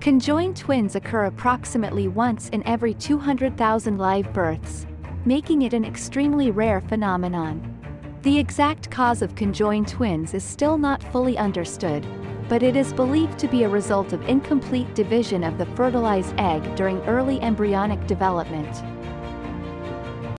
Conjoined twins occur approximately once in every 200,000 live births, making it an extremely rare phenomenon. The exact cause of conjoined twins is still not fully understood, but it is believed to be a result of incomplete division of the fertilized egg during early embryonic development.